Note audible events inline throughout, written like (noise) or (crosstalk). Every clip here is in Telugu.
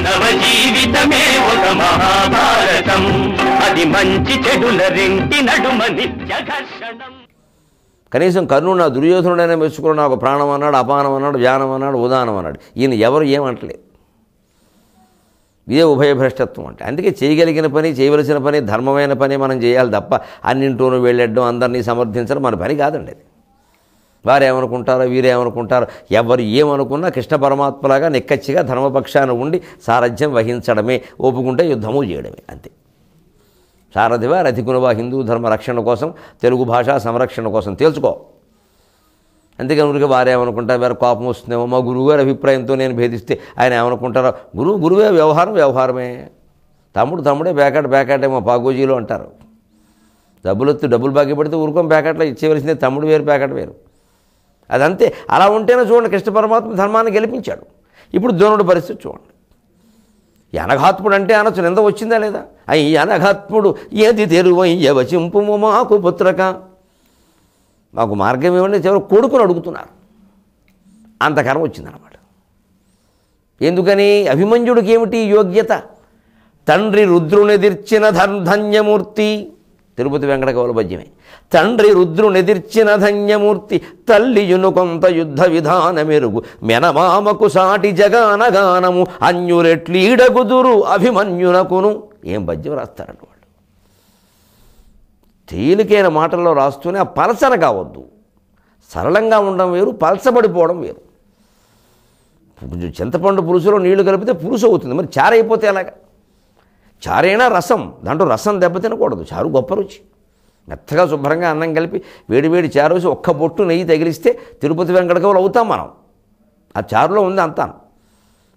మానవ జీవితమే ఒక మహాభారతం. అది మంచి చెడుల రెంటి నడుమ నిత్య ఘర్షణం. కనీసం కర్ణుడు నా దుర్యోధనుడైనా మెచ్చుకుని నాకు ప్రాణం అన్నాడు అపానం అన్నాడు వ్యానం అన్నాడు ఉదానం అన్నాడు ఈయన ఎవరు ఏమంటలేదు. ఇదే ఉభయ భ్రష్టత్వం అంటే. అందుకే చేయగలిగిన పని చేయవలసిన పని ధర్మమైన పని మనం చేయాలి తప్ప అన్నింటూను వెళ్ళడం అందరినీ సమర్థించడం మన పని కాదండి అది. వారేమనుకుంటారో వీరేమనుకుంటారో ఎవరు ఏమనుకున్నా కృష్ణ పరమాత్మలాగా నిక్కచ్చిగా ధర్మపక్షాన ఉండి సారథ్యం వహించడమే ఒప్పుకుంటే యుద్ధము చేయడమే అంతే. సారథివా రథికునువా హిందూ ధర్మ రక్షణ కోసం తెలుగు భాషా సంరక్షణ కోసం తేల్చుకో. అందుకని ఊరికి వారేమనుకుంటారు వారు కోపం వస్తుందేమో? మా గురువుగారి అభిప్రాయంతో నేను భేదిస్తే ఆయన ఏమనుకుంటారో గురువు గురువే వ్యవహారం వ్యవహారమే. తమ్ముడు తమ్ముడే బ్యాకెట్ బ్యాకెట్ ఏమో పాగోజీలో అంటారు. డబ్బులు వస్తే డబ్బులు బాకీ పడితే ఊరుకోం ప్యాకెట్లో ఇచ్చేవలసిందే తమ్ముడు వేరు ప్యాకెట్ వేరు. అదంతే. అలా ఉంటేనే చూడండి కృష్ణ పరమాత్మ ధర్మాన్ని గెలిపించాడు. ఇప్పుడు ద్రోణుడి పరిస్థితి చూడండి. అనఘాత్ముడు అంటే అనొచ్చు నింద వచ్చిందా లేదా? అయ్యి అనఘాత్ముడు ఏది తెరువయ్యవచింపు మాకు పుత్రక. మాకు మార్గం ఇవ్వండి చివరి కొడుకుని అడుగుతున్నారు. అంత వచ్చిందన్నమాట. వచ్చిందనమాట ఎందుకని? అభిమన్యుడికి ఏమిటి యోగ్యత? తండ్రి రుద్రునెదిర్చిన ధన్ ధన్యమూర్తి తిరుపతి వెంకట కవుల పద్యమే. తండ్రి రుద్రునెదిర్చిన ధన్యమూర్తి తల్లియును కొంత యుద్ధ విధానమెరుగు. మెనమామకు సాటి జగానగానము అన్యురెట్లీడగుదురు అభిమన్యునకును. ఏం పద్యం రాస్తారండి వాళ్ళు? తేలికైన మాటల్లో రాస్తూనే ఆ పలసన కావద్దు. సరళంగా ఉండడం వేరు పలసబడిపోవడం వేరు. కొంచెం చింతపండు పులుసులో నీళ్ళు కలిపితే పులుసు అవుతుంది. మరి చారైపోతే ఎలాగా? చారైనా రసం దాంట్లో రసం దెబ్బతినకూడదు. చారు గొప్ప రుచి. మెత్తగా శుభ్రంగా అన్నం కలిపి వేడివేడి చారు వేసి ఒక్క బొట్టు నెయ్యి తగిలిస్తే తిరుపతి వెంకటకవులు అవుతాం మనం. ఆ చారులో ఉంది అంతా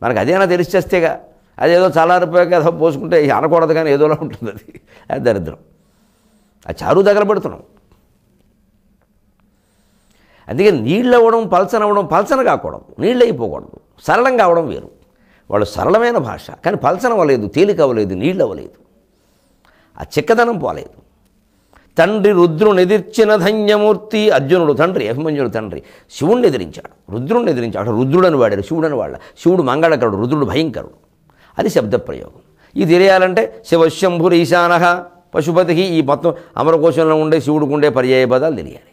మనకు అదేనా తెలిసేస్తేగా అదేదో చల్లారిపోయాక ఏదో పోసుకుంటే అనకూడదు కానీ ఏదోలా ఉంటుంది అది. అది దరిద్రం. ఆ చారు దగ్గర పెడుతున్నాం అందుకే నీళ్ళు అవ్వడం పల్చన అవ్వడం పల్చన కాకూడదు. నీళ్ళు అయిపోకూడదు సరళం కావడం వేరు. వాళ్ళు సరళమైన భాష. కానీ పల్చన అవ్వలేదు తేలిక అవ్వలేదు నీళ్ళు అవ్వలేదు ఆ చిక్కదనం పోలేదు. తండ్రి రుద్రుని ఎదిర్చిన ధన్యమూర్తి అర్జునుడు తండ్రి అభిమన్యుడు తండ్రి. శివుణ్ణి ఎదిరించాడు రుద్రుణ్ణి ఎదిరించాడు. రుద్రుడని వాడాడు శివుడని వాళ్ళ శివుడు మంగళకరుడు రుద్రుడు భయంకరుడు. అది శబ్ద ప్రయోగం ఇది తెలియాలంటే శివశంభుర ఈశానహ పశుపతికి ఈ మొత్తం అమరకోశంలో ఉండే శివుడికి ఉండే పర్యాయ పదాలు తెలియాలి.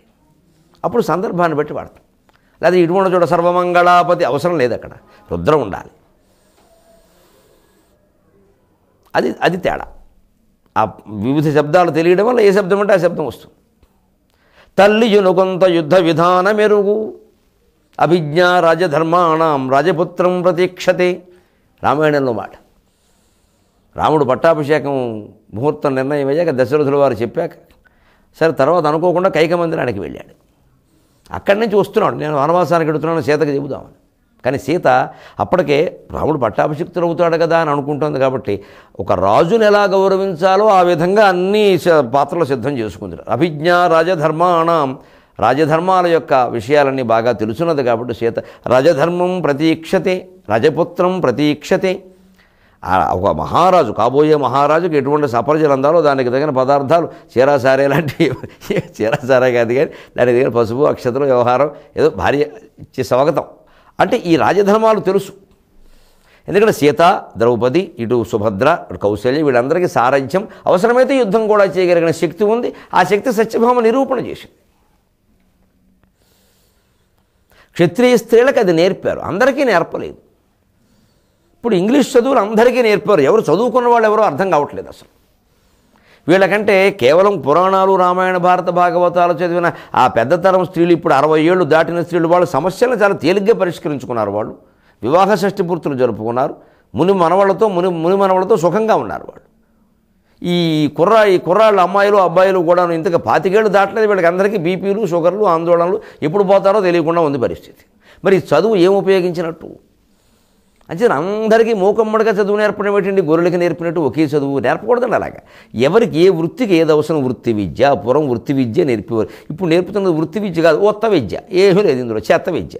అప్పుడు సందర్భాన్ని బట్టి వాడతాం. లేదా ఇటువంటి చోట సర్వమంగళాపతి అవసరం లేదు అక్కడ. రుద్రం ఉండాలి. అది అది తేడా. ఆ వివిధ శబ్దాలు తెలియడం వల్ల ఏ శబ్దం అంటే ఆ శబ్దం వస్తుంది. తల్లి యునుకొంత యుద్ధ విధాన మెరుగు. అభిజ్ఞా రాజధర్మాణం రాజపుత్రం ప్రతీక్షతే. రామాయణంలో మాట. రాముడు పట్టాభిషేకం ముహూర్తం నిర్ణయం అయ్యాక దశరథుల వారు చెప్పాక సరే తర్వాత అనుకోకుండా కైక మందిరానికి వెళ్ళాడు. అక్కడి నుంచి వస్తున్నాడు. నేను వనవాసానికి వెడుతున్నాను సీతకు చెబుదామని. కానీ సీత అప్పటికే రాముడు పట్టాభిషిక్తులు అవుతాడు కదా అని అనుకుంటుంది కాబట్టి ఒక రాజుని ఎలా గౌరవించాలో ఆ విధంగా అన్ని పాత్రలు సిద్ధం చేసుకుంది. అభిజ్ఞ రాజధర్మాణం రాజధర్మాల యొక్క విషయాలన్నీ బాగా తెలుసున్నది కాబట్టి సీత రాజధర్మం ప్రతీక్షతే రజపుత్రం ప్రతీక్షతే. ఒక మహారాజు కాబోయే మహారాజుకి ఎటువంటి సపరిచలు అందాలో దానికి తగిన పదార్థాలు చీరాసారే లాంటి (laughs) చీరాసారే కాదు కానీ దానికి తగిన పసుపు అక్షతలు వ్యవహారం ఏదో భార్య ఇచ్చే స్వాగతం. అంటే ఈ రాజధర్మాలు తెలుసు. ఎందుకంటే సీత ద్రౌపది ఇటు సుభద్ర ఇటు కౌశల్య వీళ్ళందరికీ సారథ్యం. అవసరమైతే యుద్ధం కూడా చేయగలిగిన శక్తి ఉంది. ఆ శక్తి సత్యభామ నిరూపణ చేసింది. క్షత్రియ స్త్రీలకు అది నేర్పారు. అందరికీ నేర్పలేదు. ఇప్పుడు ఇంగ్లీష్ చదువులు అందరికీ నేర్పారు. ఎవరు చదువుకున్న వాళ్ళు ఎవరో అర్థం కావట్లేదు అసలు. వీళ్ళకంటే కేవలం పురాణాలు రామాయణ భారత భాగవతాలు చదివిన ఆ పెద్ద తరం స్త్రీలు ఇప్పుడు అరవై ఏళ్ళు దాటిన స్త్రీలు వాళ్ళు సమస్యలను చాలా తేలిగ్గా పరిష్కరించుకున్నారు వాళ్ళు. వివాహ షష్ఠి పూర్తులు జరుపుకున్నారు. ముని మనవాళ్ళతో ముని ముని మనవాళ్ళతో సుఖంగా ఉన్నారు వాళ్ళు. ఈ కుర్రా ఈ కుర్రాళ్ళు అమ్మాయిలు అబ్బాయిలు కూడా ఇంతగా పాతికేళ్ళు దాటలేదు. వీళ్ళకి అందరికీ బీపీలు షుగర్లు ఆందోళనలు ఎప్పుడు పోతారో తెలియకుండా ఉంది పరిస్థితి. మరి చదువు ఏం ఉపయోగించినట్టు? అంటే అందరికీ మూకమ్మడిగా చదువు నేర్పడం ఏంటండి? గొర్రెలకి నేర్పినట్టు ఒకే చదువు నేర్పకూడదండి అలాగా. ఎవరికి ఏ వృత్తికి ఏది అవసరం వృత్తి విద్య పూర్వం వృత్తి విద్య నేర్పేవారు. ఇప్పుడు నేర్పుతున్నది వృత్తి విద్య కాదు ఒత్త విద్య. ఏమీ లేదు ఇందులో చెత్త విద్య.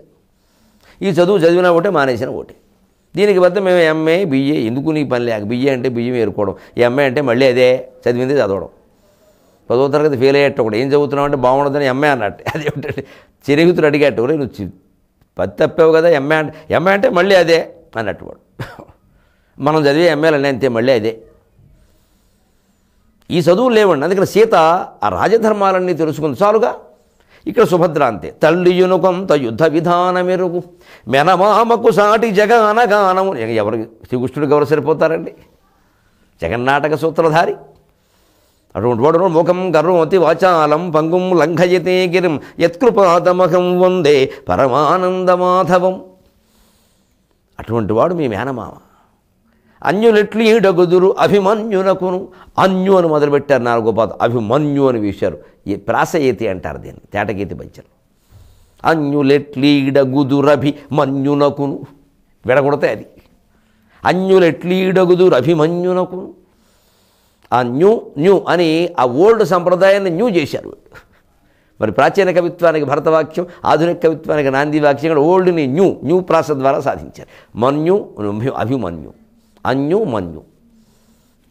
ఈ చదువు చదివినా ఒకటే మానేసిన ఒకటి. దీనికి బద్ద మేము ఎంఏ బిఏ ఎందుకు నీ పని లేక? బిఏ అంటే బియ్యం ఏరుకోవడం. ఎంఏ అంటే మళ్ళీ అదే చదివింది చదవడం. పదో తరగతి ఫెయిల్ అయ్యేట్టు ఒకటి ఏం చదువుతున్నావు అంటే బాగుండదని ఎంఏ అన్నట్టు. అదేమిటంటే చిరుగుతులు అడిగేట్టు నువ్వు పత్తి పది తప్పావు కదా ఎంఏ అంటే ఎంఏ అంటే మళ్ళీ అదే. అన్నట్టువాడు. మనం చదివే ఎంఏలన్నీ అంతే మళ్ళీ అదే. ఈ చదువులు లేవండి. అందుకని సీత ఆ రాజధర్మాలన్నీ తెలుసుకుంది. చాలుగా. ఇక్కడ సుభద్ర అంతే. తల్లియును కొంత యుద్ధ విధానమెరుగు. మెనమామకు సాటి జగనగానము ఎవరు శ్రీకృష్ణుడికి ఎవరు సరిపోతారండి? జగన్నాటక సూత్రధారి. అటువంటి వాడు ముఖం గర్వమతి వాచాలం పంగుం లంఘయతే గిరిం. యత్కృపాతమహం వందే పరమానందమాధవం. అటువంటి వాడు మీ మేనమామ. అన్యులెట్లు ఈడగుదురు అభిమన్యునకును. అన్యు అని మొదలుపెట్టారు నాలుగో పాత అభిమన్యు అని వేశారు. ఈ ప్రాసయేతి అంటారు దీన్ని తేటగీతి పంచరు అన్యులెట్లీడగుదురభి మన్యునకును విడగొడితే అది. అన్యులెట్లీడగుదురు అభిమన్యునకును. ఆ న్యూ న్యూ అని ఆ ఓల్డ్ సంప్రదాయాన్ని న్యూ చేశారు వీళ్ళు. మరి ప్రాచీన కవిత్వానికి భరతవాక్యం ఆధునిక కవిత్వానికి నాంది వాక్యం కూడా ఓల్డ్ని న్యూ న్యూ ప్రాస ద్వారా సాధించారు. మన్యు అభిమన్యు అన్యు మన్యు.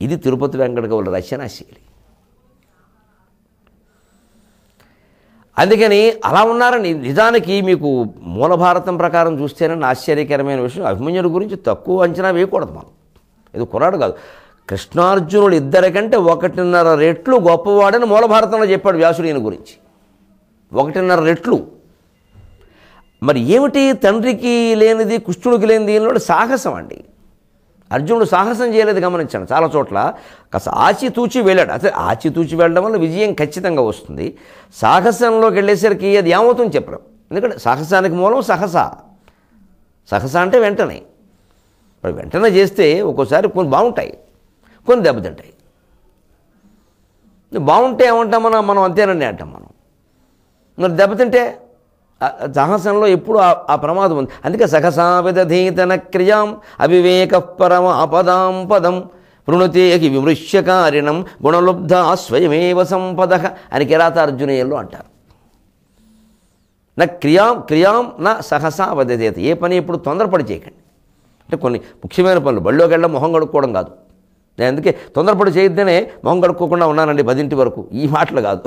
ఇది తిరుపతి వెంకట కవుల రచనా శైలి. అందుకని అలా ఉన్నారని నిజానికి మీకు మూల భారతం ప్రకారం చూస్తేనని ఆశ్చర్యకరమైన విషయం. అభిమన్యుడి గురించి తక్కువ అంచనా వేయకూడదు మనం. ఇది కుర్రాడు కాదు. కృష్ణార్జునుడు ఇద్దరికంటే ఒకటిన్నర రెట్లు గొప్పవాడని మూల భారతంలో చెప్పాడు వ్యాసుడు ఈయన గురించి. ఒకటిన్నర రెట్లు. మరి ఏమిటి తండ్రికి లేనిది కృష్ణుడికి లేనిది ఈయనలో సాహసం అండి. అర్జునుడు సాహసం చేయలేదు గమనించాను చాలా చోట్ల. కాస్త ఆచితూచి వెళ్ళాడు. అదే ఆచితూచి వెళ్ళడం వల్ల విజయం ఖచ్చితంగా వస్తుంది. సాహసంలోకి వెళ్ళేసరికి అది ఏమవుతుందో చెప్పడం ఎందుకంటే సాహసానికి మూలం సహస. సహస అంటే వెంటనే. మరి వెంటనే చేస్తే ఒక్కోసారి కొన్ని బాగుంటాయి కొన్ని దెబ్బతింటాయి. బాగుంటే ఏమంటాం మనం? మనం అంతేనండి అంటాం మనం. మరి దెబ్బతింటే సహసంలో సాహసంలో ఎప్పుడు ఆ- ఆ ప్రమాదం ఉంది. అందుకే సహసా విదధీతన క్రియాం అవివేక పరమ అపదాం పదం. వృణుతేకి విమృశ్యకారిణం గుణలుబ్ధ స్వయమేవ సంపద అని కిరాతార్జునేయుల్లో అంటారు. నా క్రియాం క్రియాం నా సహసా వదధీత ఏ పని ఎప్పుడు తొందరపడి చేయకండి. అంటే కొన్ని ముఖ్యమైన పనులు. బళ్ళోకి వెళ్ళడం మొహం కడుక్కోవడం కాదు. నేను అందుకే తొందరపడి చేయొద్దనే మొహం కడుక్కోకుండా ఉన్నానండి పదింటి వరకు. ఈ మాటలు కాదు.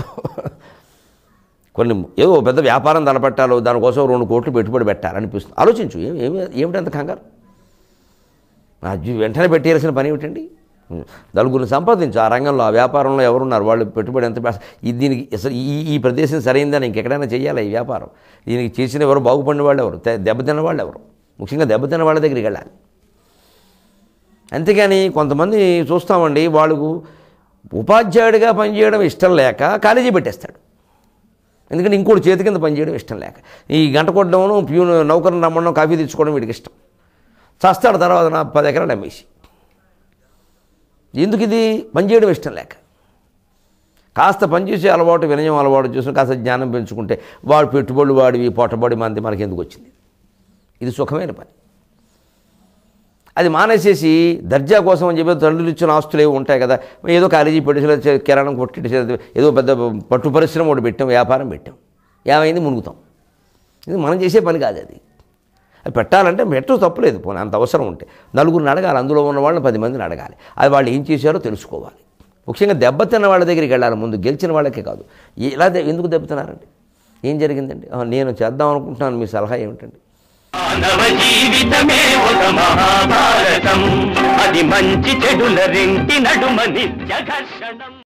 కొన్ని ఏదో పెద్ద వ్యాపారం తలపెట్టాలో దానికోసం రెండు కోట్లు పెట్టుబడి పెట్టాలనిపిస్తుంది. ఆలోచించు ఏమి ఏమిటి ఏమిటంత కంగారు? వెంటనే పెట్టేయాల్సిన పని ఏమిటండి? నలుగురిని సంపాదించు ఆ రంగంలో ఆ వ్యాపారంలో ఎవరున్నారు? వాళ్ళు పెట్టుబడి ఎంత దీనికి ఈ ఈ ప్రదేశం సరైందని ఇంకెక్కడైనా చేయాలి ఈ వ్యాపారం? దీనికి చేసిన ఎవరు బాగుపడిన వాళ్ళు ఎవరు దెబ్బతిన్న వాళ్ళు ఎవరు ముఖ్యంగా దెబ్బతిన్న వాళ్ళ దగ్గరికి వెళ్ళాలి. అంతేకాని కొంతమంది చూస్తామండి వాళ్ళకు ఉపాధ్యాయుడిగా పనిచేయడం ఇష్టం లేక కాలేజీ పెట్టేస్తాడు. ఎందుకంటే ఇంకోటి చేతి కింద పనిచేయడం ఇష్టం లేక. ఈ గంట కొట్టడం ప్యూన్ నౌకర్ని రమ్మడం కాఫీ తెచ్చుకోవడం వీడికి ఇష్టం. చస్తాడు తర్వాత నా పది ఎకరాలు అమ్మేసి ఎందుకు ఇది? పనిచేయడం ఇష్టం లేక. కాస్త పనిచేసే అలవాటు వినయం అలవాటు చూసుకుని కాస్త జ్ఞానం పెంచుకుంటే వాడు పెట్టుబడులు వాడివి పొట్టబడి మంది మనకి ఎందుకు వచ్చింది? ఇది సుఖమైన పని. అది మానేసేసి దర్జా కోసం అని చెప్పి తండ్రులు ఇచ్చిన ఆస్తులు ఏవి ఉంటాయి కదా. ఏదో కాలేజీ పెట్టేసి కిరాణం కొట్టి ఏదో పెద్ద పట్టు పరిశ్రమ ఒకటి పెట్టాం వ్యాపారం పెట్టాం. ఏమైంది? మునుగుతాం. ఇది మనం చేసే పని కాదు అది. అది పెట్టాలంటే పెట్టడం తప్పలేదు పోనీ అంత అవసరం ఉంటే. నలుగురిని అడగాలి అందులో ఉన్న వాళ్ళని పది మందిని అడగాలి. అది వాళ్ళు ఏం చేశారో తెలుసుకోవాలి. ముఖ్యంగా దెబ్బతిన్న వాళ్ళ దగ్గరికి వెళ్ళాలి ముందు గెలిచిన వాళ్ళకే కాదు. ఇలా ఎందుకు దెబ్బతిన్నారండి? ఏం జరిగిందండి? నేను చేద్దాం అనుకుంటున్నాను మీ సలహా ఏమిటండి? మానవ జీవితమే ఒక మహాభారతం. అది మంచి చెడుల రెంటి నడుమ నిత్య ఘర్షణం